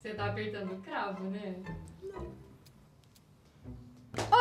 Você tá apertando o cravo, né?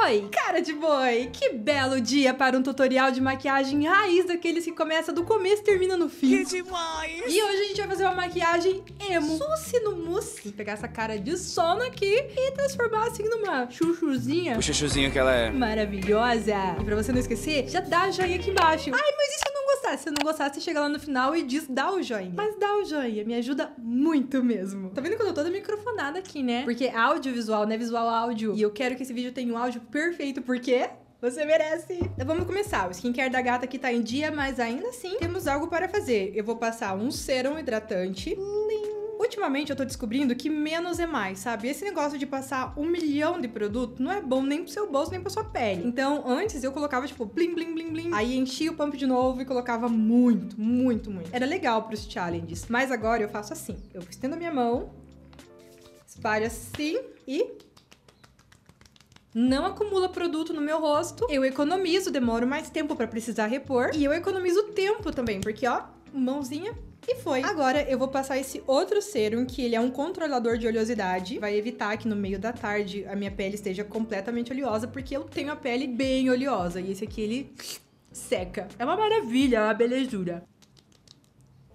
Oi, cara de boi! Que belo dia para um tutorial de maquiagem raiz daqueles que começa do começo e termina no fim. Que demais! E hoje a gente vai fazer uma maquiagem emo, suci no mousse. Pegar essa cara de sono aqui e transformar assim numa chuchuzinha O chuchuzinho que ela é. maravilhosa. E pra você não esquecer, já dá joinha aqui embaixo. Ai, mas eu não gostar? Se eu não gostar, você chega lá no final e diz dá o joinha. Mas dá o joinha, me ajuda muito mesmo. Tá vendo que eu tô toda microfonada aqui, né? Porque audiovisual, né? Visual áudio. E eu quero que esse vídeo tenha um áudio perfeito, porque você merece! Então vamos começar. O skincare da gata aqui tá em dia, mas ainda assim temos algo para fazer. Eu vou passar um serum hidratante. Lim. Ultimamente eu tô descobrindo que menos é mais, sabe? Esse negócio de passar um milhão de produto não é bom nem pro seu bolso, nem pra sua pele. Então, antes eu colocava, tipo, blim, blim, blim, blim. Aí enchia o pump de novo e colocava muito, muito, muito. Era legal pros challenges. Mas agora eu faço assim. Eu estendo a minha mão, espalho assim e não acumula produto no meu rosto. Eu economizo, demoro mais tempo pra precisar repor. E eu economizo tempo também, porque ó, mãozinha e foi. Agora eu vou passar esse outro serum, que ele é um controlador de oleosidade. Vai evitar que no meio da tarde a minha pele esteja completamente oleosa, porque eu tenho a pele bem oleosa. E esse aqui, ele seca. É uma maravilha, é uma belezura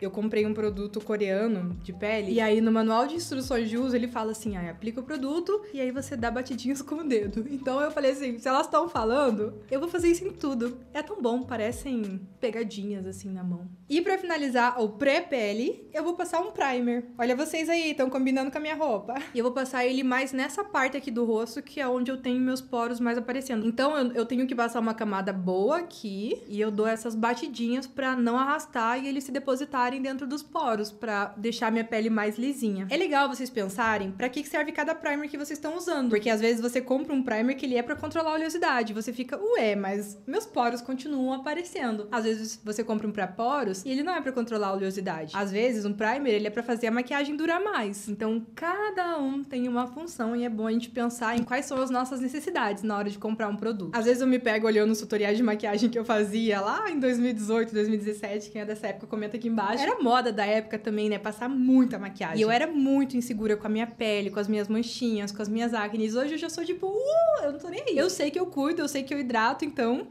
eu comprei um produto coreano de pele. E aí, no manual de instruções de uso, ele fala assim: aplica o produto e aí você dá batidinhas com o dedo. Então eu falei assim: se elas estão falando, eu vou fazer isso em tudo. É tão bom, parecem pegadinhas assim na mão. E para finalizar o pré-pele, eu vou passar um primer. Olha vocês aí, estão combinando com a minha roupa. E eu vou passar ele mais nessa parte aqui do rosto, que é onde eu tenho meus poros mais aparecendo. Então eu, eu tenho que passar uma camada boa aqui e eu dou essas batidinhas para não arrastar e eles se depositarem dentro dos poros para deixar minha pele mais lisinha. É legal vocês pensarem para que serve cada primer que vocês estão usando, porque às vezes você compra um primer que ele é para controlar a oleosidade, você fica, ué, mas meus poros continuam aparecendo. Às vezes você compra um para poros e ele não é para controlar a oleosidade. Às vezes um primer ele é para fazer a maquiagem durar mais. Então cada um tem uma função e é bom a gente pensar em quais são as nossas necessidades na hora de comprar um produto. Às vezes eu me pego olhando os tutoriais de maquiagem que eu fazia lá em 2018, 2017, quem é dessa época comenta aqui embaixo. Era moda da época também, né? Passar muita maquiagem. E eu era muito insegura com a minha pele, com as minhas manchinhas, com as minhas acnes. Hoje eu já sou tipo, uh, eu não tô nem aí. Eu sei que eu cuido, eu sei que eu hidrato, então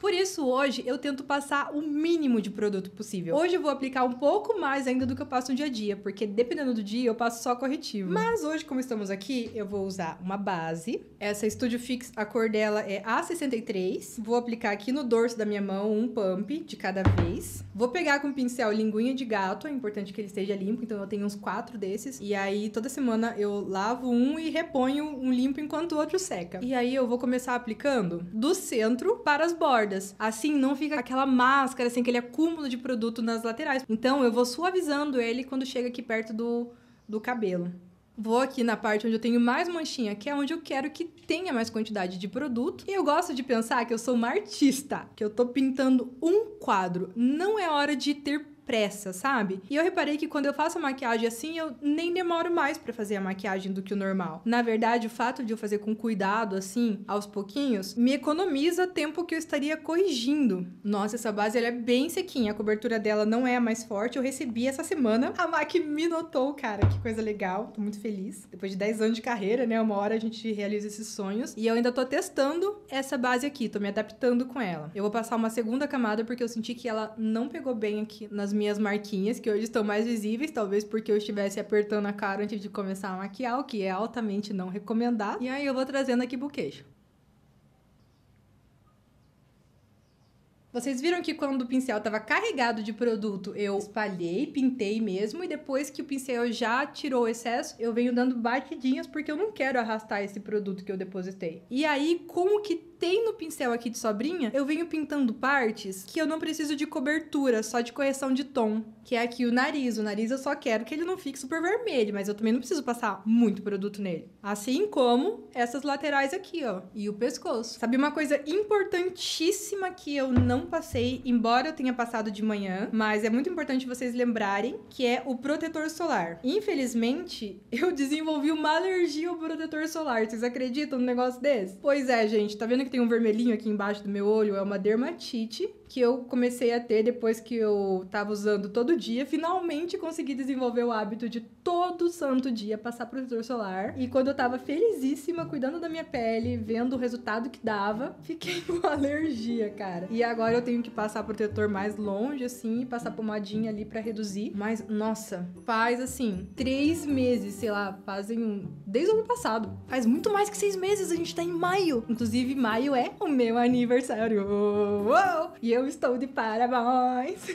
por isso, hoje, eu tento passar o mínimo de produto possível. Hoje eu vou aplicar um pouco mais ainda do que eu passo no dia a dia, porque dependendo do dia, eu passo só corretivo. Mas hoje, como estamos aqui, eu vou usar uma base. Essa Studio Fix, a cor dela é A63. Vou aplicar aqui no dorso da minha mão um pump de cada vez. Vou pegar com o pincel linguinha de gato, é importante que ele esteja limpo, então eu tenho uns quatro desses. E aí, toda semana eu lavo um e reponho um limpo enquanto o outro seca. E aí, eu vou começar aplicando do centro para as bordas bordas. Assim não fica aquela máscara, assim, aquele acúmulo de produto nas laterais. Então eu vou suavizando ele quando chega aqui perto do, do cabelo. Vou aqui na parte onde eu tenho mais manchinha, que é onde eu quero que tenha mais quantidade de produto. E eu gosto de pensar que eu sou uma artista, que eu tô pintando um quadro. Não é hora de ter pressa, sabe? E eu reparei que quando eu faço a maquiagem assim, eu nem demoro mais para fazer a maquiagem do que o normal. Na verdade, o fato de eu fazer com cuidado, assim, aos pouquinhos, me economiza tempo que eu estaria corrigindo. Nossa, essa base ela é bem sequinha, a cobertura dela não é a mais forte. Eu recebi essa semana. A MAC me notou, cara, que coisa legal. Tô muito feliz. Depois de 10 anos de carreira, né? Uma hora a gente realiza esses sonhos. E eu ainda tô testando essa base aqui, tô me adaptando com ela. Eu vou passar uma segunda camada porque eu senti que ela não pegou bem aqui nas minhas marquinhas, que hoje estão mais visíveis, talvez porque eu estivesse apertando a cara antes de começar a maquiar, o que é altamente não recomendado. E aí eu vou trazendo aqui queixo. Vocês viram que quando o pincel estava carregado de produto, eu espalhei, pintei mesmo, e depois que o pincel já tirou o excesso, eu venho dando batidinhas porque eu não quero arrastar esse produto que eu depositei. E aí, com que tem no pincel aqui de sobrinha, eu venho pintando partes que eu não preciso de cobertura, só de correção de tom. Que é aqui o nariz. O nariz eu só quero que ele não fique super vermelho, mas eu também não preciso passar muito produto nele. Assim como essas laterais aqui, ó. E o pescoço. Sabe uma coisa importantíssima que eu não passei, embora eu tenha passado de manhã, mas é muito importante vocês lembrarem, que é o protetor solar. Infelizmente, eu desenvolvi uma alergia ao protetor solar. Vocês acreditam num negócio desse? Pois é, gente. Tá vendo que tem um vermelhinho aqui embaixo do meu olho? É uma dermatite que eu comecei a ter depois que eu tava usando todo dia. Finalmente consegui desenvolver o hábito de todo santo dia passar protetor solar. E quando eu tava felizíssima, cuidando da minha pele, vendo o resultado que dava, fiquei com alergia, cara. E agora eu tenho que passar protetor mais longe, assim, e passar pomadinha ali para reduzir. Mas, nossa, faz assim, três meses, sei lá, fazem um. Desde o ano passado. Faz muito mais que seis meses, a gente tá em maio. Inclusive, maio é o meu aniversário. Uou! E eu estou de parabéns.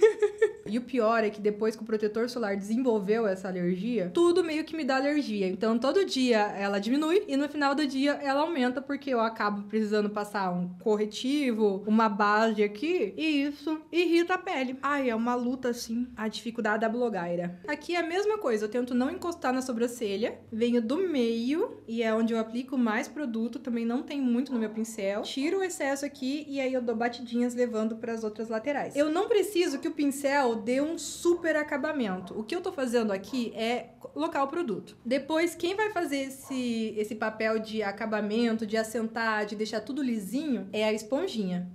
e o pior é que depois que o protetor solar desenvolveu essa alergia, tudo meio que me dá alergia. Então, todo dia ela diminui e no final do dia ela aumenta porque eu acabo precisando passar um corretivo, uma base aqui e isso irrita a pele. Ai, é uma luta assim, a dificuldade da blogueira. Aqui é a mesma coisa, eu tento não encostar na sobrancelha, venho do meio e é onde eu aplico mais produto, também não tem muito no meu pincel. Tiro o excesso aqui e aí eu dou batidinhas levando para as outras laterais. Eu não preciso que o pincel dê um super acabamento. O que eu tô fazendo aqui é colocar o produto. Depois, quem vai fazer esse, esse papel de acabamento, de assentar, de deixar tudo lisinho, é a esponjinha.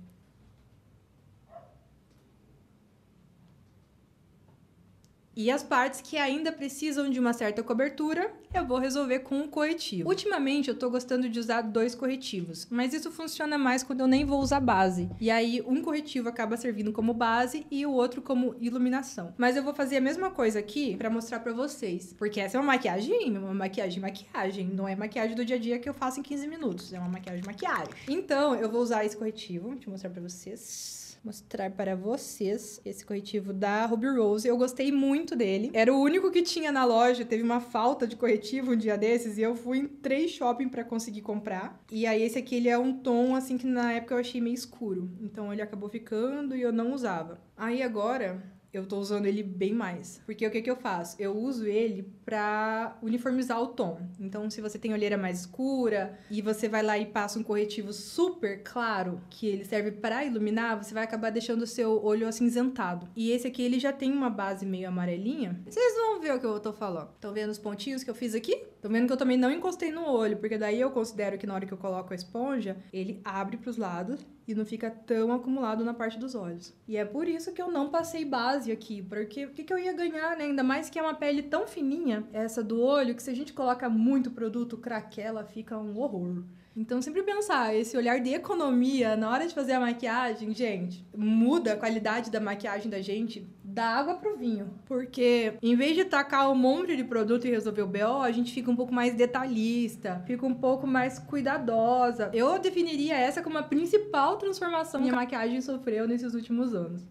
E as partes que ainda precisam de uma certa cobertura, eu vou resolver com um corretivo. Ultimamente eu tô gostando de usar dois corretivos, mas isso funciona mais quando eu nem vou usar base. E aí um corretivo acaba servindo como base e o outro como iluminação. Mas eu vou fazer a mesma coisa aqui para mostrar para vocês, porque essa é uma maquiagem, uma maquiagem maquiagem, não é maquiagem do dia a dia que eu faço em 15 minutos, é uma maquiagem maquiagem. Então, eu vou usar esse corretivo, deixa eu mostrar para vocês mostrar para vocês esse corretivo da Ruby Rose. Eu gostei muito dele. Era o único que tinha na loja, teve uma falta de corretivo um dia desses e eu fui em três shopping para conseguir comprar. E aí esse aqui ele é um tom assim que na época eu achei meio escuro. Então ele acabou ficando e eu não usava. Aí agora eu tô usando ele bem mais. Porque o que que eu faço? Eu uso ele pra uniformizar o tom. Então, se você tem olheira mais escura e você vai lá e passa um corretivo super claro, que ele serve para iluminar, você vai acabar deixando o seu olho acinzentado. E esse aqui, ele já tem uma base meio amarelinha. Vocês vão ver o que eu tô falando. Estão vendo os pontinhos que eu fiz aqui? Estão vendo que eu também não encostei no olho, porque daí eu considero que na hora que eu coloco a esponja, ele abre pros lados e não fica tão acumulado na parte dos olhos. E é por isso que eu não passei base aqui, porque o que, que eu ia ganhar, né? Ainda mais que é uma pele tão fininha, essa do olho, que se a gente coloca muito produto craquela, fica um horror. Então, sempre pensar, esse olhar de economia na hora de fazer a maquiagem, gente, muda a qualidade da maquiagem da gente da água pro vinho. Porque em vez de tacar um monte de produto e resolver o BO, a gente fica um pouco mais detalhista, fica um pouco mais cuidadosa. Eu definiria essa como a principal transformação que a maquiagem sofreu nesses últimos anos.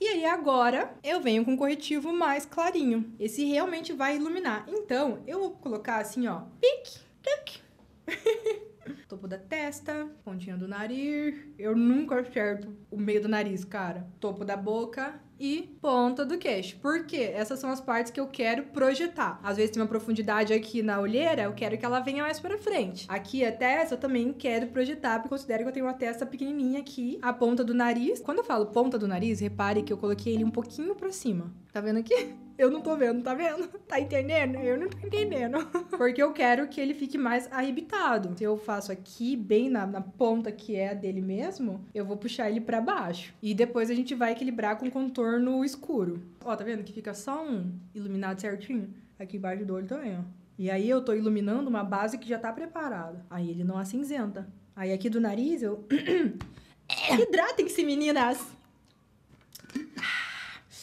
E aí agora eu venho com um corretivo mais clarinho. Esse realmente vai iluminar. Então, eu vou colocar assim, ó, pique, pique. Topo da testa, pontinha do nariz. Eu nunca acerto o meio do nariz, cara. Topo da boca e ponta do queixo. Por quê? Essas são as partes que eu quero projetar. Às vezes tem uma profundidade aqui na olheira, eu quero que ela venha mais para frente. Aqui a testa eu também quero projetar, porque considero que eu tenho uma testa pequenininha aqui. A ponta do nariz. Quando eu falo ponta do nariz, repare que eu coloquei ele um pouquinho para cima. Tá vendo aqui? Eu não tô vendo, tá vendo? Tá entendendo? Eu não tô entendendo. Porque eu quero que ele fique mais arrebitado. Se eu faço aqui, bem na, na ponta que é a dele mesmo, eu vou puxar ele para baixo. E depois a gente vai equilibrar com contorno escuro. Ó, tá vendo que fica só um iluminado certinho? Aqui embaixo do olho também, ó. E aí eu tô iluminando uma base que já tá preparada. Aí ele não acinzenta. Aí aqui do nariz eu... Hidratem-se, meninas!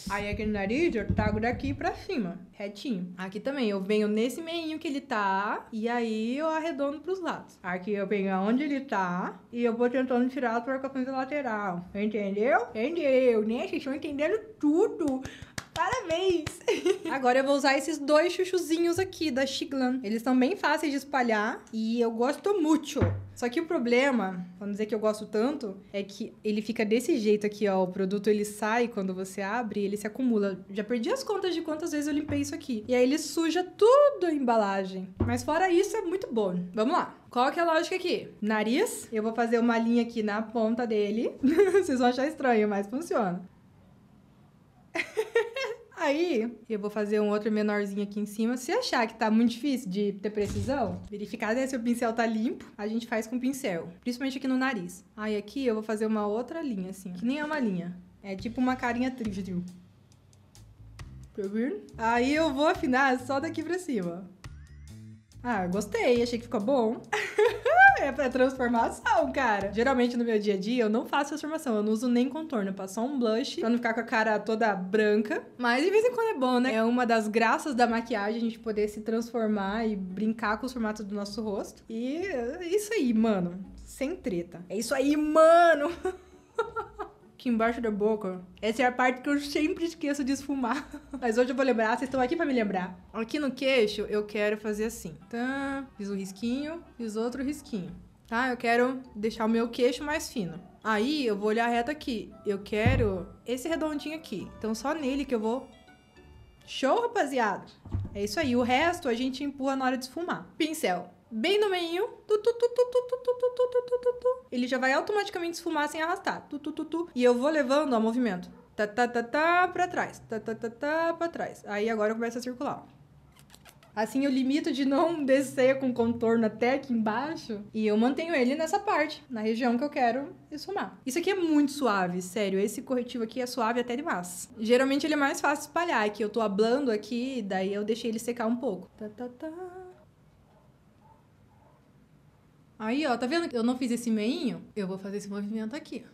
Aí aqui no nariz eu trago daqui pra cima, retinho. Aqui também eu venho nesse meinho que ele tá e aí eu arredondo pros lados. Aqui eu venho aonde ele tá e eu vou tentando tirar a trocação lateral. Entendeu? Entendeu, né? Vocês estão entendendo tudo. Parabéns! Agora eu vou usar esses dois chuchuzinhos aqui da Shiglan. Eles são bem fáceis de espalhar e eu gosto muito. Só que o problema, vamos dizer que eu gosto tanto, é que ele fica desse jeito aqui, ó. O produto ele sai quando você abre, ele se acumula. Já perdi as contas de quantas vezes eu limpei isso aqui. E aí ele suja tudo a embalagem. Mas fora isso, é muito bom. Vamos lá. Qual que é a lógica aqui? Nariz, eu vou fazer uma linha aqui na ponta dele. Vocês vão achar estranho, mas funciona. Aí, eu vou fazer um outro menorzinho aqui em cima. Se achar que tá muito difícil de ter precisão, verificar né, se o pincel tá limpo, a gente faz com pincel. Principalmente aqui no nariz. Aí aqui eu vou fazer uma outra linha, assim. Que nem é uma linha. É tipo uma carinha triste. Tá vendo? Aí eu vou afinar só daqui pra cima. Ah, gostei. Achei que ficou bom. É pra transformação, cara. Geralmente no meu dia a dia eu não faço transformação, eu não uso nem contorno, eu passo só um blush pra não ficar com a cara toda branca. Mas de vez em quando é bom, né? É uma das graças da maquiagem a gente poder se transformar e brincar com os formatos do nosso rosto. E é isso aí, mano. Sem treta. É isso aí, mano! aqui embaixo da boca. Essa é a parte que eu sempre esqueço de esfumar. Mas hoje eu vou lembrar, vocês estão aqui para me lembrar. Aqui no queixo, eu quero fazer assim. Tá, fiz um risquinho, fiz outro risquinho. Tá, eu quero deixar o meu queixo mais fino. Aí, eu vou olhar reto aqui. Eu quero esse redondinho aqui. Então, só nele que eu vou... Show, rapaziada? É isso aí. O resto, a gente empurra na hora de esfumar. Pincel bem no meio. Ele já vai automaticamente esfumar sem arrastar. E eu vou levando o movimento. Tá, tá, tá, tá, pra trás. Tá, tá, tá, tá, pra trás. Aí agora começa a circular. Assim eu limito de não descer com contorno até aqui embaixo. E eu mantenho ele nessa parte, na região que eu quero esfumar. Isso aqui é muito suave, sério. Esse corretivo aqui é suave até demais. Geralmente ele é mais fácil espalhar, que eu tô ablando aqui, daí eu deixei ele secar um pouco. Tá, tá, tá. Aí, ó, tá vendo eu não fiz esse meinho? Eu vou fazer esse movimento aqui,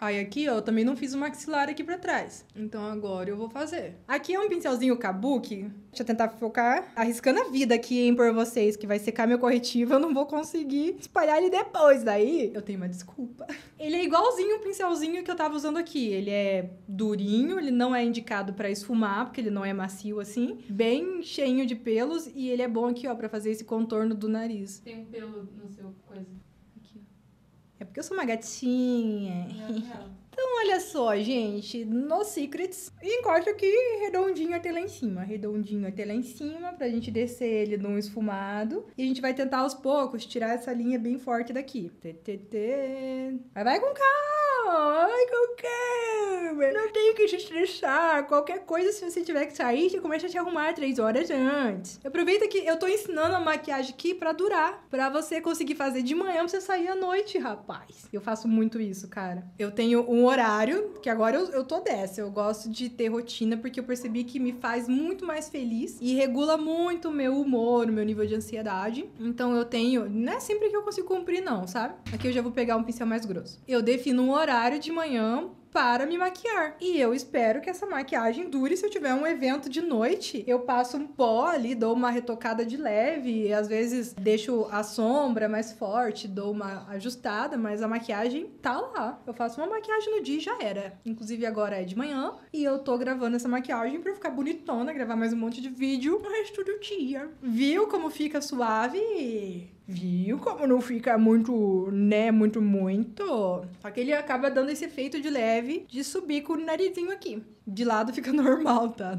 Aí aqui, ó, eu também não fiz o maxilar aqui pra trás. Então agora eu vou fazer. Aqui é um pincelzinho kabuki. Deixa eu tentar focar. Arriscando a vida aqui, hein, por vocês, que vai secar meu corretivo, eu não vou conseguir espalhar ele depois. Daí, eu tenho uma desculpa. Ele é igualzinho o pincelzinho que eu tava usando aqui. Ele é durinho, ele não é indicado para esfumar, porque ele não é macio assim. Bem cheinho de pelos e ele é bom aqui, ó, pra fazer esse contorno do nariz. Tem um pelo no seu coisa. Porque eu sou uma gatinha. Então, olha só, gente, no Secrets, encosta aqui redondinho até lá em cima, redondinho até lá em cima, pra gente descer ele num esfumado. E a gente vai tentar aos poucos tirar essa linha bem forte daqui. Tê, tê, tê. Vai, vai com calma, com calma. Não tem que se estressar. Qualquer coisa, se você tiver que sair, você começa a te arrumar três horas antes. Aproveita que eu tô ensinando a maquiagem aqui pra durar, pra você conseguir fazer de manhã pra você sair à noite, rapaz. Eu faço muito isso, cara. Eu tenho um horário, que agora eu, eu tô dessa. Eu gosto de ter rotina porque eu percebi que me faz muito mais feliz e regula muito o meu humor, o meu nível de ansiedade. Então eu tenho. Não é sempre que eu consigo cumprir, não, sabe? Aqui eu já vou pegar um pincel mais grosso. Eu defino um horário de manhã para me maquiar. E eu espero que essa maquiagem dure se eu tiver um evento de noite. Eu passo um pó ali, dou uma retocada de leve, às vezes deixo a sombra mais forte, dou uma ajustada, mas a maquiagem tá lá. Eu faço uma maquiagem no dia e já era. Inclusive agora é de manhã e eu tô gravando essa maquiagem para ficar bonitona, gravar mais um monte de vídeo no resto do dia. Viu como fica suave? Viu como não fica muito, né, muito, muito? Só que ele acaba dando esse efeito de leve de subir com o narizinho aqui. De lado fica normal, tá?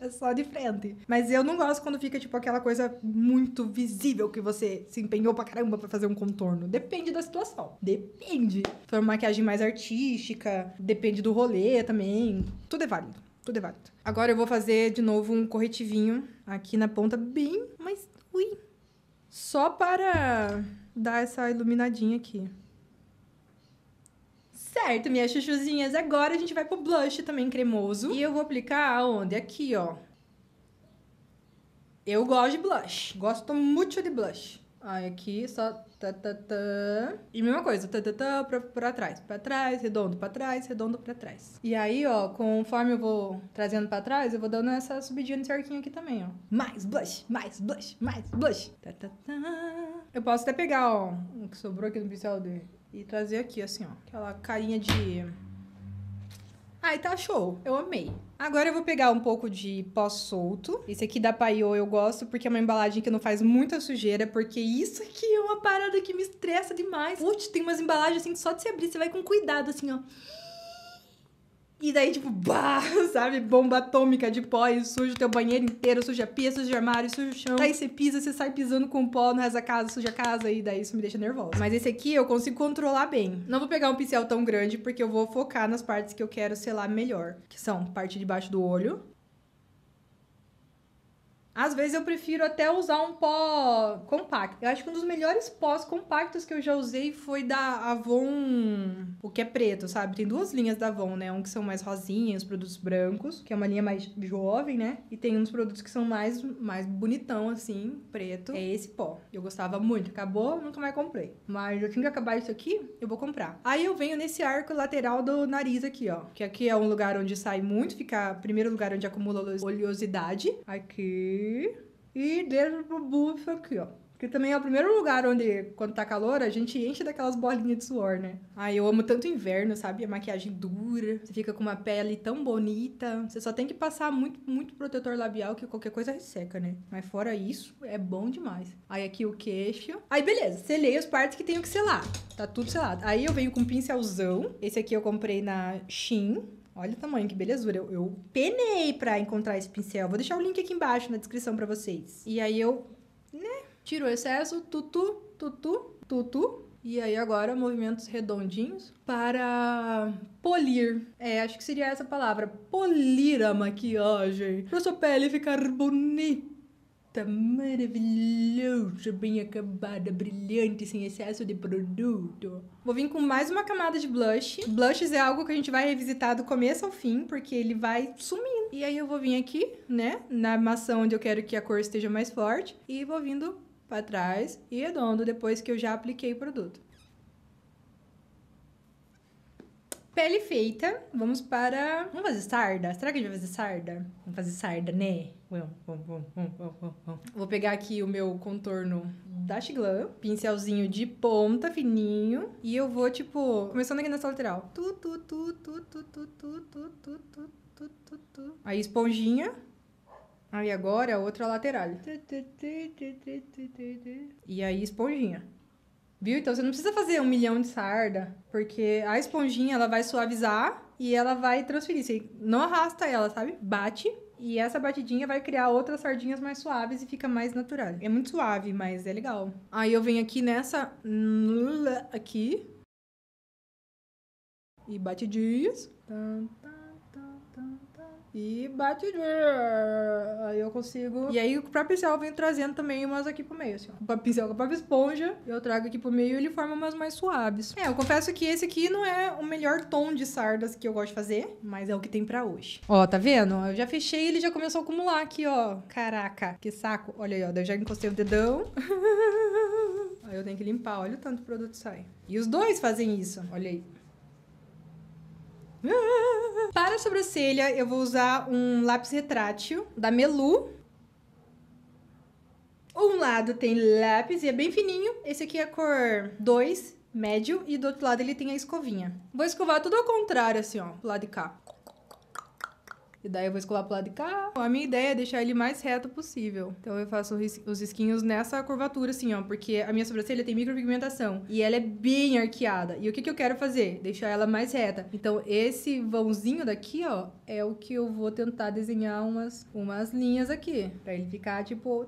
é só de frente. Mas eu não gosto quando fica, tipo, aquela coisa muito visível que você se empenhou pra caramba pra fazer um contorno. Depende da situação. Depende. Se for maquiagem mais artística, depende do rolê também. Tudo é válido. Tudo é válido. Agora eu vou fazer de novo um corretivinho aqui na ponta, bem mais. Só para dar essa iluminadinha aqui. Certo, minhas chuchuzinhas. Agora a gente vai pro blush também cremoso. E eu vou aplicar aonde? Aqui, ó. Eu gosto de blush. Gosto muito de blush. Aí aqui só tá, tá, tá. E mesma coisa, tá, tá, tá, pra, pra trás, pra trás, redondo pra trás, redondo pra trás. E aí, ó, conforme eu vou trazendo pra trás, eu vou dando essa subidinha nesse arquinho aqui também, ó. Mais blush, mais blush, mais blush. Tá, tá, tá. Eu posso até pegar, ó, o que sobrou aqui no pincel dele e trazer aqui, assim, ó. Aquela carinha de Ai, tá show. Eu amei. Agora eu vou pegar um pouco de pó solto. Esse aqui da Paiô eu gosto porque é uma embalagem que não faz muita sujeira, porque isso aqui é uma parada que me estressa demais. Putz, tem umas embalagens assim que só de se abrir você vai com cuidado, assim, ó. E daí, tipo, bah, sabe? Bomba atômica de pó e suja o teu banheiro inteiro, suja a pia, suja o armário, suja o chão. Daí você pisa, você sai pisando com pó no resto da casa, suja a casa e daí isso me deixa nervosa. Mas esse aqui eu consigo controlar bem. Não vou pegar um pincel tão grande porque eu vou focar nas partes que eu quero selar melhor, que são parte de baixo do olho, às vezes eu prefiro até usar um pó compacto. Eu acho que um dos melhores pós compactos que eu já usei foi da Avon, o que é preto, sabe? Tem duas linhas da Avon, né? Um que são mais rosinhas, produtos brancos, que é uma linha mais jovem, né? E tem uns produtos que são mais, mais bonitão, assim, preto. É esse pó. Eu gostava muito. Acabou, nunca mais comprei. Mas eu tinha que acabar isso aqui, eu vou comprar. Aí eu venho nesse arco lateral do nariz aqui, ó. Que aqui é um lugar onde sai muito, fica primeiro lugar onde acumula oleosidade. Aqui e dentro do bucho aqui, ó. Que também é o primeiro lugar onde, quando tá calor, a gente enche daquelas bolinhas de suor, né? Ai, eu amo tanto inverno, sabe? A maquiagem dura, você fica com uma pele tão bonita. Você só tem que passar muito, muito protetor labial, que qualquer coisa resseca, né? Mas fora isso, é bom demais. Aí aqui o queixo. Aí beleza, selei as partes que tenho que selar. Tá tudo selado. Aí eu venho com um pincelzão. Esse aqui eu comprei na Shein. Olha o tamanho, que belezura. Eu, eu penei pra encontrar esse pincel. Vou deixar o link aqui embaixo na descrição pra vocês. E aí eu, né, tiro o excesso, tutu, tutu, tutu. E aí agora movimentos redondinhos para polir. É, acho que seria essa palavra. Polir a maquiagem. Pra sua pele ficar bonita Tá maravilhoso, bem acabada, brilhante, sem excesso de produto. Vou vir com mais uma camada de blush. Blushes é algo que a gente vai revisitar do começo ao fim, porque ele vai sumindo. E aí eu vou vir aqui, né, na maçã onde eu quero que a cor esteja mais forte, e vou vindo para trás e redondo depois que eu já apliquei o produto. Pele feita, vamos para... Vamos fazer sarda? Será que a gente vai fazer sarda? Vamos fazer sarda, né? Vou pegar aqui o meu contorno da Shiglan, pincelzinho de ponta fininho, e eu vou, tipo, começando aqui nessa lateral. Tu, tu, tu, tu, tu, tu, tu, tu, tu, tu, tu, tu, tu. Aí esponjinha. Aí agora outra lateral. E aí esponjinha. Viu? Então você não precisa fazer um milhão de sarda, porque a esponjinha ela vai suavizar e ela vai transferir. Você não arrasta ela, sabe? Bate e essa batidinha vai criar outras sardinhas mais suaves e fica mais natural. É muito suave, mas é legal. Aí eu venho aqui nessa aqui e batidinhas. Tan. E bate. Aí eu consigo. E aí o próprio pincel eu venho trazendo também umas aqui pro meio, assim. O pincel com a própria esponja, eu trago aqui pro meio e ele forma umas mais suaves. É, eu confesso que esse aqui não é o melhor tom de sardas que eu gosto de fazer, mas é o que tem pra hoje. Ó, tá vendo? Eu já fechei ele já começou a acumular aqui, ó. Caraca, que saco. Olha aí, ó. Eu já encostei o dedão. aí eu tenho que limpar. Olha o tanto produto sai. E os dois fazem isso. Olha aí. Para a sobrancelha, eu vou usar um lápis retrátil da Melu. Um lado tem lápis e é bem fininho. Esse aqui é cor 2, médio. E do outro lado ele tem a escovinha. Vou escovar tudo ao contrário, assim, ó. Do lado de cá. E daí eu vou escovar pro lado de cá. A minha ideia é deixar ele mais reto possível. Então eu faço os risquinhos nessa curvatura, assim, ó. Porque a minha sobrancelha tem micropigmentação. E ela é bem arqueada. E o que, que eu quero fazer? Deixar ela mais reta. Então esse vãozinho daqui, ó, é o que eu vou tentar desenhar umas, umas linhas aqui. Pra ele ficar, tipo,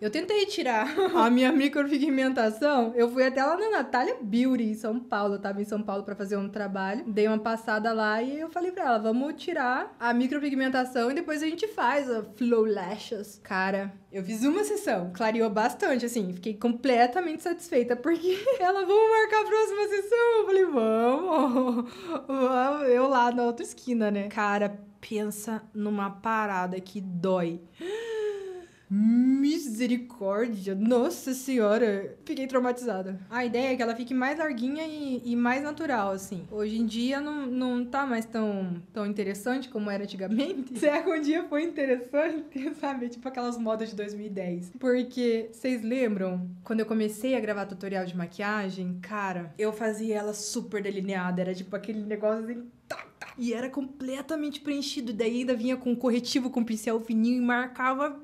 eu tentei tirar a minha micropigmentação. Eu fui até lá na Natália Beauty, em São Paulo. Eu tava em São Paulo para fazer um trabalho. Dei uma passada lá e eu falei pra ela: vamos tirar a micropigmentação e depois a gente faz a Flow Lashes. Cara, eu fiz uma sessão, clareou bastante, assim. Fiquei completamente satisfeita porque ela, vamos marcar a próxima sessão. Eu falei: vamos. vamos. Eu lá na outra esquina, né? Cara, pensa numa parada que dói. Misericórdia, nossa senhora, fiquei traumatizada. A ideia é que ela fique mais larguinha e, e, mais natural, assim. Hoje em dia não, não tá mais tão, tão interessante como era antigamente. Se que um dia foi interessante, sabe? Tipo aquelas modas de 2010. Porque, vocês lembram? Quando eu comecei a gravar tutorial de maquiagem, cara, eu fazia ela super delineada. Era tipo aquele negócio assim... Tá, tá, e era completamente preenchido. Daí ainda vinha com corretivo, com pincel fininho e marcava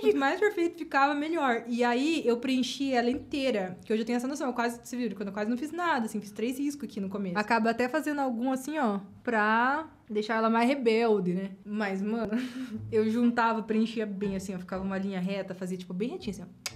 Quanto mais perfeito ficava, melhor. E aí eu preenchi ela inteira. Que hoje eu tenho essa noção. Eu quase, você viu, quando eu quase não fiz nada, assim, fiz três riscos aqui no começo. Acaba até fazendo algum assim, ó, pra deixar ela mais rebelde, né? Mas, mano, eu juntava, preenchia bem assim, ó, ficava uma linha reta, fazia tipo bem retinho assim, ó.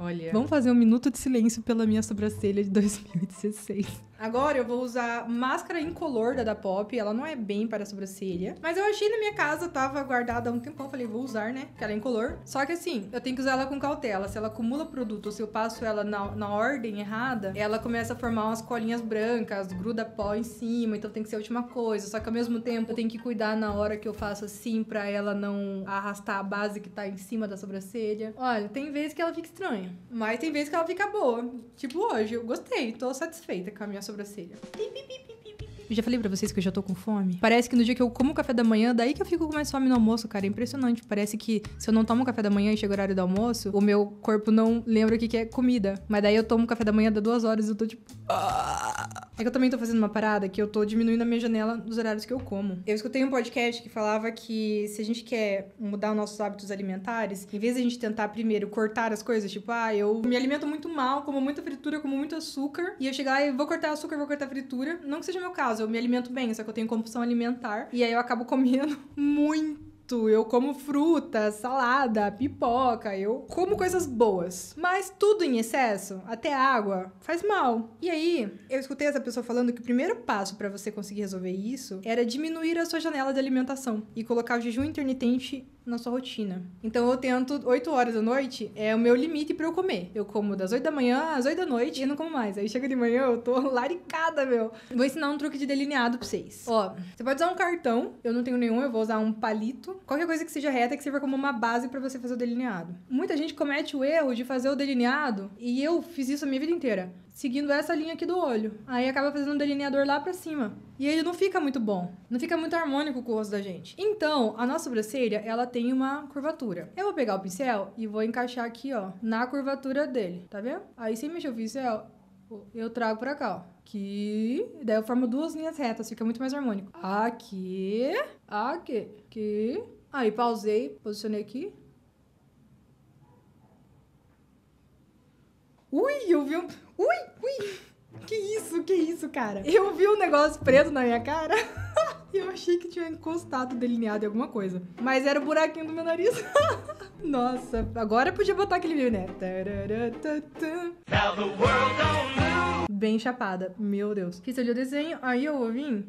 Olha. Vamos fazer um minuto de silêncio pela minha sobrancelha de 2016. Agora eu vou usar máscara incolor da da Pop. Ela não é bem para a sobrancelha. Mas eu achei na minha casa, tava guardada há um tempão. Falei, vou usar, né? Porque ela é incolor. Só que assim, eu tenho que usar ela com cautela. Se ela acumula produto ou se eu passo ela na, na ordem errada, ela começa a formar umas colinhas brancas, gruda pó em cima. Então tem que ser a última coisa. Só que ao mesmo tempo eu tenho que cuidar na hora que eu faço assim pra ela não arrastar a base que tá em cima da sobrancelha. Olha, tem vezes que ela fica estranha. Mas tem vezes que ela fica boa. Tipo hoje, eu gostei. Tô satisfeita com a minha sobrancelha. Eu já falei pra vocês que eu já tô com fome. Parece que no dia que eu como café da manhã, daí que eu fico com mais fome no almoço, cara. É impressionante. Parece que se eu não tomo café da manhã e chega o horário do almoço, o meu corpo não lembra o que que é comida. Mas daí eu tomo café da manhã, dá duas horas e eu tô tipo. É que eu também tô fazendo uma parada que eu tô diminuindo a minha janela dos horários que eu como. Eu escutei um podcast que falava que se a gente quer mudar os nossos hábitos alimentares, em vez de a gente tentar primeiro cortar as coisas, tipo, ah, eu me alimento muito mal, como muita fritura, como muito açúcar, e eu chegar lá e vou cortar açúcar, vou cortar fritura. Não que seja o meu caso, eu me alimento bem, só que eu tenho compulsão alimentar, e aí eu acabo comendo muito eu como fruta, salada, pipoca, eu como coisas boas. Mas tudo em excesso, até água, faz mal. E aí, eu escutei essa pessoa falando que o primeiro passo para você conseguir resolver isso era diminuir a sua janela de alimentação e colocar o jejum intermitente na sua rotina. Então eu tento 8 horas da noite, é o meu limite para eu comer. Eu como das 8 da manhã às 8 da noite e não como mais. Aí chega de manhã, eu tô laricada, meu. Vou ensinar um truque de delineado pra vocês. Ó, você pode usar um cartão, eu não tenho nenhum, eu vou usar um palito. Qualquer coisa que seja reta que sirva como uma base para você fazer o delineado. Muita gente comete o erro de fazer o delineado, e eu fiz isso a minha vida inteira seguindo essa linha aqui do olho. Aí acaba fazendo um delineador lá pra cima. E ele não fica muito bom. Não fica muito harmônico com o rosto da gente. Então, a nossa sobrancelha, ela tem uma curvatura. Eu vou pegar o pincel e vou encaixar aqui, ó, na curvatura dele. Tá vendo? Aí, sem mexer o pincel, eu trago pra cá, ó. Aqui. Daí eu formo duas linhas retas, fica muito mais harmônico. Aqui. Aqui. Aqui. Aí, pausei, posicionei aqui. Ui, eu vi um. Ui, ui! Que isso, que isso, cara? Eu vi um negócio preto na minha cara. Eu achei que tinha encostado delineado em alguma coisa. Mas era o buraquinho do meu nariz. Nossa, agora podia botar aquele vídeo, né? Bem chapada. Meu Deus. Fiz ali o desenho, aí eu vou vir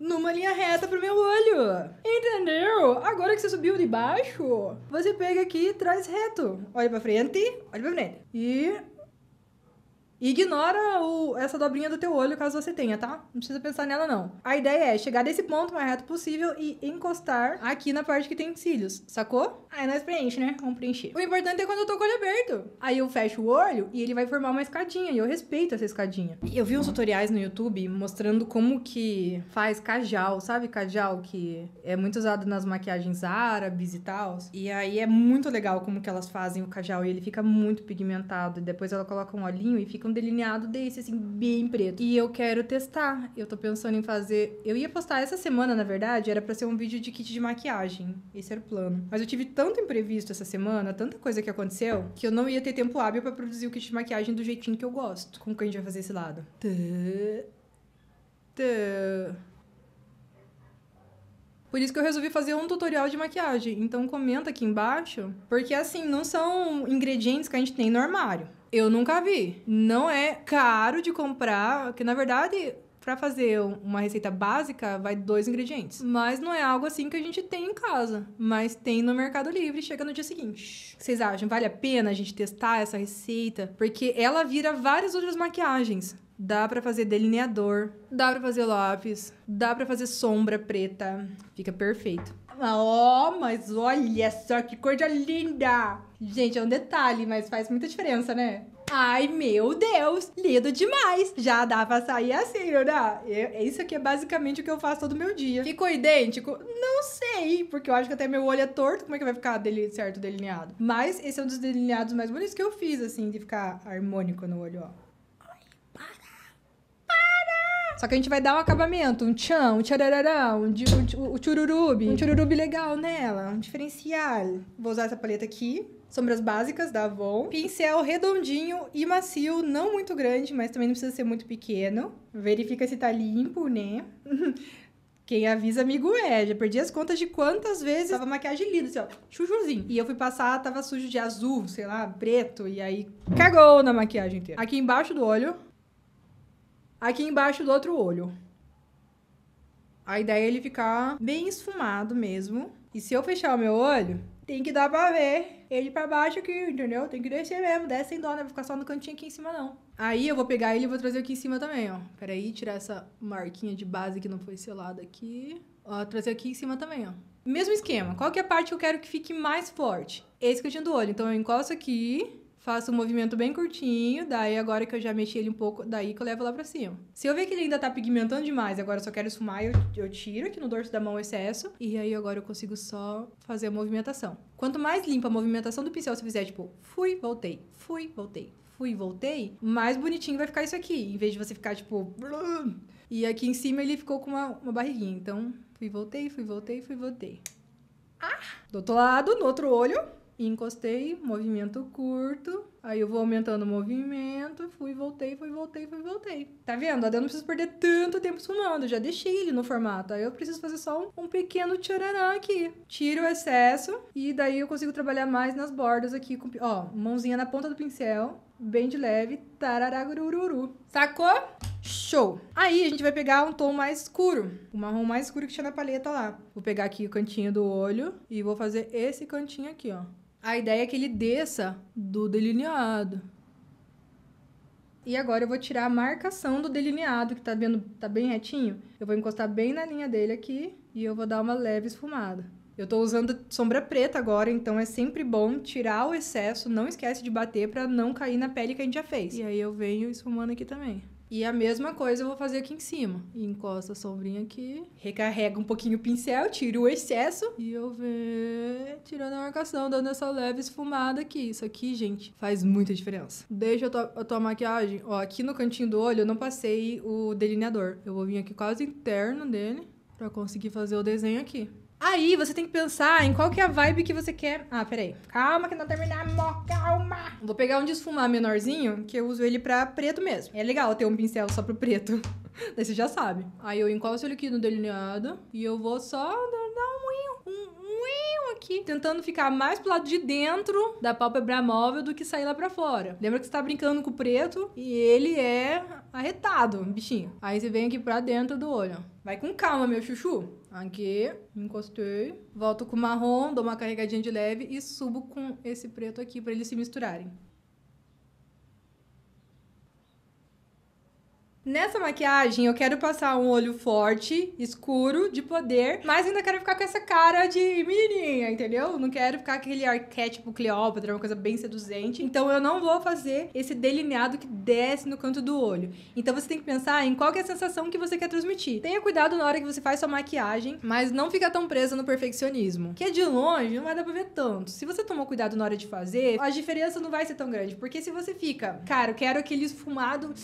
numa linha reta pro meu olho. Entendeu? Agora que você subiu de baixo, você pega aqui e traz reto. Olha pra frente, olha pra frente. E Ignora o, essa dobrinha do teu olho caso você tenha, tá? Não precisa pensar nela, não. A ideia é chegar desse ponto mais reto possível e encostar aqui na parte que tem cílios, sacou? Aí nós preenche, né? Vamos preencher. O importante é quando eu tô com o olho aberto. Aí eu fecho o olho e ele vai formar uma escadinha. E eu respeito essa escadinha. Eu vi uns tutoriais no YouTube mostrando como que faz cajal, sabe? Cajal que é muito usado nas maquiagens árabes e tal. E aí é muito legal como que elas fazem o cajal. E ele fica muito pigmentado. E depois ela coloca um olhinho e fica um delineado desse, assim, bem preto. E eu quero testar. Eu tô pensando em fazer. Eu ia postar essa semana, na verdade, era para ser um vídeo de kit de maquiagem. Esse era o plano. Mas eu tive tanto imprevisto essa semana, tanta coisa que aconteceu, que eu não ia ter tempo hábil para produzir o kit de maquiagem do jeitinho que eu gosto. Como que a gente vai fazer esse lado? Por isso que eu resolvi fazer um tutorial de maquiagem. Então comenta aqui embaixo, porque assim, não são ingredientes que a gente tem no armário. Eu nunca vi. Não é caro de comprar, que na verdade para fazer uma receita básica vai dois ingredientes. Mas não é algo assim que a gente tem em casa. Mas tem no Mercado Livre chega no dia seguinte. Vocês acham? Vale a pena a gente testar essa receita? Porque ela vira várias outras maquiagens. Dá para fazer delineador, dá para fazer lápis, dá para fazer sombra preta. Fica perfeito. Oh, mas olha só que coisa linda! Gente, é um detalhe, mas faz muita diferença, né? Ai, meu Deus, lindo demais. Já dá pra sair assim, não dá? Eu, isso aqui é basicamente o que eu faço todo meu dia. Ficou idêntico? Não sei, porque eu acho que até meu olho é torto, como é que vai ficar dele, certo delineado? Mas esse é um dos delineados mais bonitos que eu fiz, assim, de ficar harmônico no olho, ó. Só que a gente vai dar um acabamento, um tchan, um tchararará, um, um, um chururubi, um chururubi legal nela, um diferencial. Vou usar essa paleta aqui. Sombras básicas da Avon. Pincel redondinho e macio, não muito grande, mas também não precisa ser muito pequeno. Verifica se tá limpo, né? Quem avisa, amigo é. Já perdi as contas de quantas vezes tava maquiagem linda, assim, ó, chuchuzinho. E eu fui passar, tava sujo de azul, sei lá, preto, e aí cagou na maquiagem inteira. Aqui embaixo do olho, aqui embaixo do outro olho. A ideia é ele ficar bem esfumado mesmo. E se eu fechar o meu olho, tem que dar pra ver ele pra baixo aqui, entendeu? Tem que descer mesmo, desce sem dó, não vai ficar só no cantinho aqui em cima, não. Aí eu vou pegar ele e vou trazer aqui em cima também, ó. Peraí, tirar essa marquinha de base que não foi selada aqui. Ó, trazer aqui em cima também, ó. Mesmo esquema. Qual que é a parte que eu quero que fique mais forte? Esse cantinho do olho. Então eu encosto aqui, faço um movimento bem curtinho, daí agora que eu já mexi ele um pouco, daí que eu levo lá pra cima. Se eu ver que ele ainda tá pigmentando demais, agora eu só quero esfumar, eu, eu tiro aqui no dorso da mão o excesso, e aí agora eu consigo só fazer a movimentação. Quanto mais limpa a movimentação do pincel você fizer, tipo, fui, voltei, fui, voltei, fui, voltei, mais bonitinho vai ficar isso aqui, em vez de você ficar, tipo... E aqui em cima ele ficou com uma, uma barriguinha, então fui, voltei, fui, voltei, fui, voltei. Ah! Do outro lado, no outro olho, encostei, movimento curto. Aí eu vou aumentando o movimento, fui, voltei, fui, voltei, fui, voltei. Tá vendo? Eu não preciso perder tanto tempo esfumando, eu já deixei ele no formato. Aí eu preciso fazer só um, um pequeno tcharará aqui. Tiro o excesso e daí eu consigo trabalhar mais nas bordas aqui. Com, ó, mãozinha na ponta do pincel, bem de leve, tararagurururu. Sacou? Show! Aí a gente vai pegar um tom mais escuro, o marrom mais escuro que tinha na paleta lá. Vou pegar aqui o cantinho do olho e vou fazer esse cantinho aqui, ó. A ideia é que ele desça do delineado. E agora eu vou tirar a marcação do delineado, que tá vendo, tá bem retinho. Eu vou encostar bem na linha dele aqui e eu vou dar uma leve esfumada. Eu tô usando sombra preta agora, então é sempre bom tirar o excesso, não esquece de bater pra não cair na pele que a gente já fez. E aí eu venho esfumando aqui também. E a mesma coisa eu vou fazer aqui em cima. Encosta a sombrinha aqui, recarrega um pouquinho o pincel, tiro o excesso e eu venho tirando a marcação, dando essa leve esfumada aqui. Isso aqui, gente, faz muita diferença. Deixa a tua, a tua maquiagem, ó, aqui no cantinho do olho eu não passei o delineador. Eu vou vir aqui quase interno dele pra conseguir fazer o desenho aqui. Aí você tem que pensar em qual que é a vibe que você quer. Ah, peraí. Calma que não terminamos. Calma. Vou pegar um de esfumar menorzinho, que eu uso ele pra preto mesmo. É legal ter um pincel só pro preto. Daí você já sabe. Aí eu encosto ele aqui no delineado e eu vou só dar um um aqui, tentando ficar mais pro lado de dentro da pálpebra móvel do que sair lá pra fora. Lembra que você tá brincando com o preto e ele é arretado, bichinho. Aí você vem aqui pra dentro do olho. Vai com calma, meu chuchu. Aqui, encostei. Volto com o marrom, dou uma carregadinha de leve e subo com esse preto aqui pra eles se misturarem. Nessa maquiagem, eu quero passar um olho forte, escuro, de poder, mas ainda quero ficar com essa cara de menininha, entendeu? Não quero ficar aquele arquétipo Cleópatra, uma coisa bem seduzente. Então, eu não vou fazer esse delineado que desce no canto do olho. Então, você tem que pensar em qual é a sensação que você quer transmitir. Tenha cuidado na hora que você faz sua maquiagem, mas não fica tão presa no perfeccionismo. Que é de longe, não vai dar pra ver tanto. Se você tomou cuidado na hora de fazer, a diferença não vai ser tão grande. Porque se você fica, cara, eu quero aquele esfumado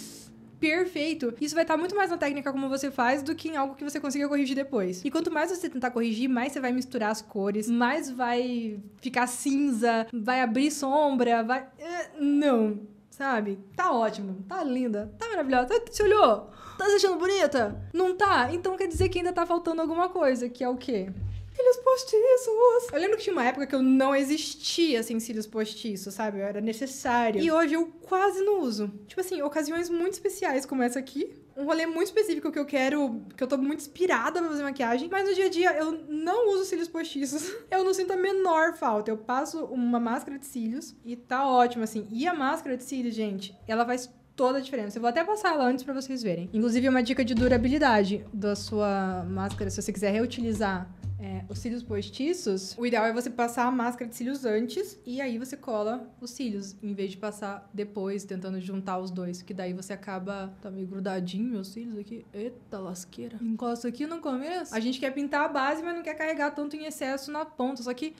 perfeito. Isso vai estar muito mais na técnica como você faz do que em algo que você consiga corrigir depois. E quanto mais você tentar corrigir, mais você vai misturar as cores, mais vai ficar cinza, vai abrir sombra, vai. Eh, Não, sabe? Tá ótimo, tá linda, tá maravilhosa. Você olhou? Tá se achando bonita? Não tá? Então quer dizer que ainda tá faltando alguma coisa, que é o quê? Cílios postiços. Eu lembro que tinha uma época que eu não existia sem cílios postiços, sabe? Era necessário. E hoje eu quase não uso. Tipo assim, ocasiões muito especiais como essa aqui. Um rolê muito específico que eu quero, que eu tô muito inspirada pra fazer maquiagem, mas no dia a dia eu não uso cílios postiços. Eu não sinto a menor falta. Eu passo uma máscara de cílios e tá ótimo, assim. E a máscara de cílios, gente, ela faz toda a diferença. Eu vou até passar ela antes pra vocês verem. Inclusive, uma dica de durabilidade da sua máscara, se você quiser reutilizar é, os cílios postiços, o ideal é você passar a máscara de cílios antes e aí você cola os cílios, em vez de passar depois, tentando juntar os dois, que daí você acaba. Tá meio grudadinho meus cílios aqui. Eita lasqueira. Encosta aqui no começo. A gente quer pintar a base, mas não quer carregar tanto em excesso na ponta. Só que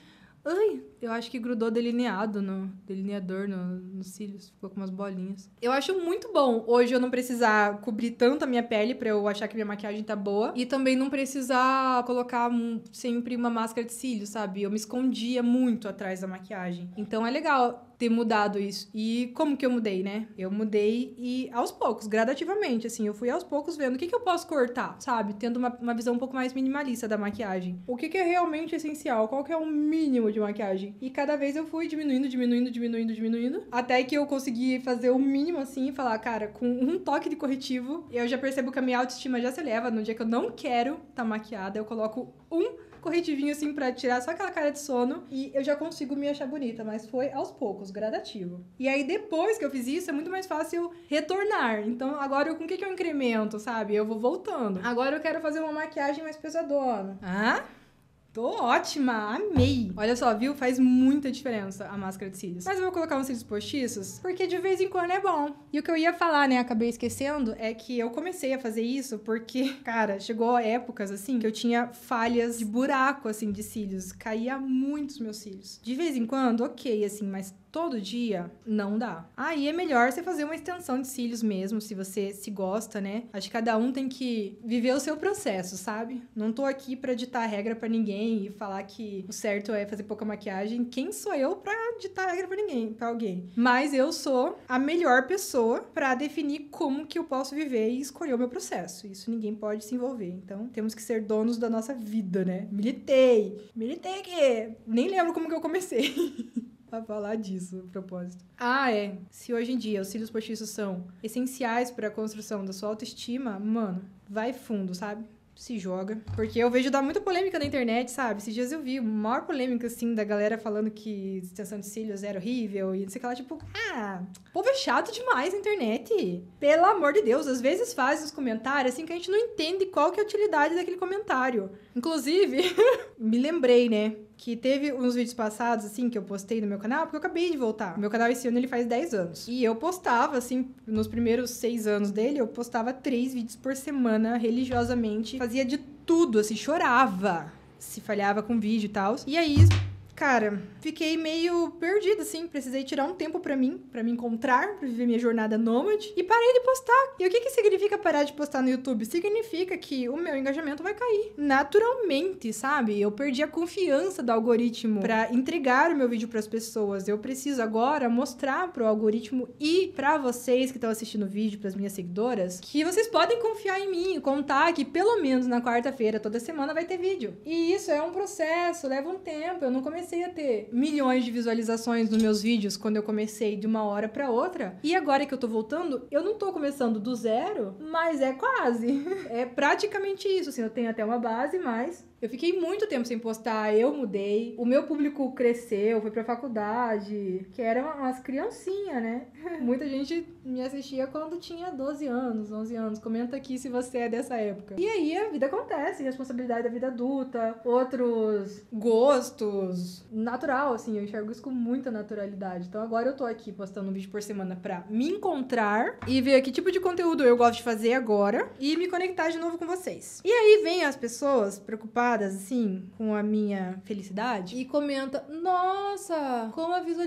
Ai, eu acho que grudou delineado no delineador no, nos cílios, ficou com umas bolinhas. Eu acho muito bom hoje eu não precisar cobrir tanto a minha pele pra eu achar que minha maquiagem tá boa e também não precisar colocar sempre uma máscara de cílios, sabe? Eu me escondia muito atrás da maquiagem. Então é legal ter mudado isso. E como que eu mudei, né? Eu mudei e aos poucos, gradativamente, assim, eu fui aos poucos vendo o que, que eu posso cortar, sabe? Tendo uma, uma visão um pouco mais minimalista da maquiagem. O que, que é realmente essencial? Qual que é o mínimo de maquiagem? E cada vez eu fui diminuindo, diminuindo, diminuindo, diminuindo, até que eu consegui fazer o mínimo assim e falar, cara, com um toque de corretivo, eu já percebo que a minha autoestima já se eleva. No dia que eu não quero tá maquiada, eu coloco um corretivinho assim pra tirar só aquela cara de sono e eu já consigo me achar bonita, mas foi aos poucos, gradativo. E aí depois que eu fiz isso é muito mais fácil retornar. Então agora eu, com o que, que eu incremento, sabe? Eu vou voltando. Agora eu quero fazer uma maquiagem mais pesadona. Ah? Tô ótima, amei. Olha só, viu? Faz muita diferença a máscara de cílios. Mas eu vou colocar uns cílios postiços, porque de vez em quando é bom. E o que eu ia falar, né, acabei esquecendo, é que eu comecei a fazer isso porque, cara, chegou épocas assim que eu tinha falhas de buraco assim de cílios, caía muito os meus cílios. De vez em quando, OK, assim, mas todo dia não dá. Aí é melhor você fazer uma extensão de cílios mesmo, se você se gosta, né? Acho que cada um tem que viver o seu processo, sabe? Não tô aqui pra ditar regra pra ninguém e falar que o certo é fazer pouca maquiagem. Quem sou eu pra ditar regra pra ninguém, pra alguém? Mas eu sou a melhor pessoa pra definir como que eu posso viver e escolher o meu processo. Isso ninguém pode se envolver. Então, temos que ser donos da nossa vida, né? Militei. Militei aqui. Nem lembro como que eu comecei. Pra falar disso, a propósito. Ah, é. Se hoje em dia os cílios postiços são essenciais para a construção da sua autoestima, mano, vai fundo, sabe? Se joga. Porque eu vejo dar muita polêmica na internet, sabe? Esses dias eu vi maior polêmica, assim, da galera falando que extensão de cílios era horrível e não sei o que lá. Tipo, ah, o povo é chato demais na internet. Pelo amor de Deus, às vezes faz os comentários assim que a gente não entende qual que é a utilidade daquele comentário. Inclusive, me lembrei, né? Que teve uns vídeos passados, assim, que eu postei no meu canal, porque eu acabei de voltar. Meu canal esse ano ele faz 10 anos. E eu postava, assim, nos primeiros 6 anos dele, eu postava 3 vídeos por semana, religiosamente. Fazia de tudo, assim, chorava se falhava com vídeo e tal. E aí, cara, fiquei meio perdida, assim. Precisei tirar um tempo pra mim, pra me encontrar, pra viver minha jornada nômade. E parei de postar. E o que que significa parar de postar no YouTube? Significa que o meu engajamento vai cair. Naturalmente, sabe? Eu perdi a confiança do algoritmo pra entregar o meu vídeo pras pessoas. Eu preciso agora mostrar pro algoritmo e pra vocês que estão assistindo o vídeo, pras minhas seguidoras, que vocês podem confiar em mim, contar que pelo menos na quarta-feira, toda semana, vai ter vídeo. E isso é um processo, leva um tempo. Eu não comecei a ter milhões de visualizações nos meus vídeos quando eu comecei de uma hora pra outra. E agora que eu tô voltando, eu não tô começando do zero, mas é quase. É praticamente isso, assim, eu tenho até uma base, mas eu fiquei muito tempo sem postar, eu mudei, o meu público cresceu, foi pra faculdade, que eram umas criancinhas, né? Muita gente me assistia quando tinha 12 anos, 11 anos. Comenta aqui se você é dessa época. E aí a vida acontece, responsabilidade da vida adulta, outros gostos, natural, assim, eu enxergo isso com muita naturalidade. Então agora eu tô aqui postando um vídeo por semana pra me encontrar e ver que tipo de conteúdo eu gosto de fazer agora e me conectar de novo com vocês. E aí vem as pessoas preocupadas, assim, com a minha felicidade? E comenta: Nossa, como a visualização